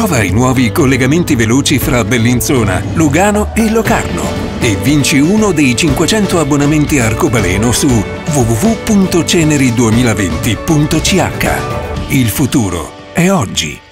Trova i nuovi collegamenti veloci fra Bellinzona, Lugano e Locarno e vinci uno dei 500 abbonamenti arcobaleno su www.ceneri2020.ch. Il futuro è oggi.